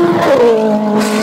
Oh.